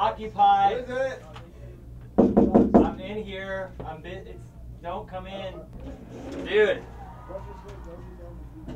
occupied. What is it? I'm in here. I'm bit. It's don't come in, dude.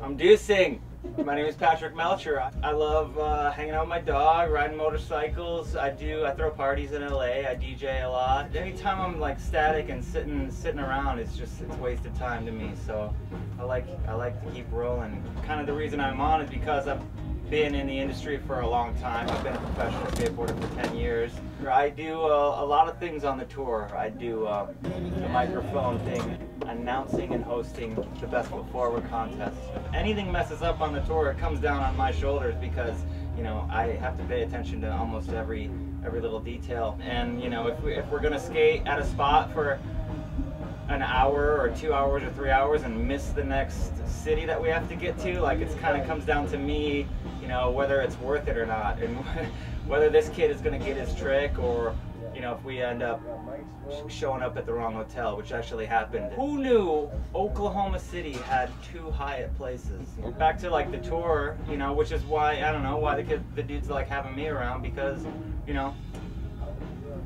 I'm deucing. My name is Patrick Melcher. I- I love uh, hanging out with my dog, riding motorcycles. I do. I throw parties in LA. I DJ a lot. Anytime I'm like static and sitting sitting around, it's just it's wasted time to me. So I like I like to keep rolling. Kind of the reason I'm on is because I've been in the industry for a long time. I've been a professional skateboarder for 10 years. I do uh, a lot of things on the tour. I do uh, the microphone thing, announcing and hosting the Best Foot Forward contest. If anything messes up on the tour, it comes down on my shoulders because you know I have to pay attention to almost every every little detail. And you know if we if we're gonna skate at a spot for an hour or two hours or three hours and miss the next city that we have to get to. Like it's kind of comes down to me, you know, whether it's worth it or not, and whether this kid is going to get his trick or, you know, if we end up showing up at the wrong hotel, which actually happened. Who knew Oklahoma City had two Hyatt places? Back to like the tour, you know, which is why I don't know why the kid, the dudes like having me around because, you know,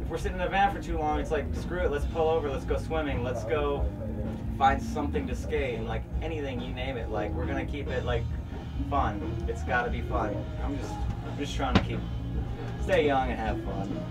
we're sitting in a van for too long, it's like screw it. Let's pull over. Let's go swimming. Let's go find something to skate and like anything you name it. Like we're gonna keep it like fun. It's got to be fun. I'm just I'm just trying to keep stay young and have fun.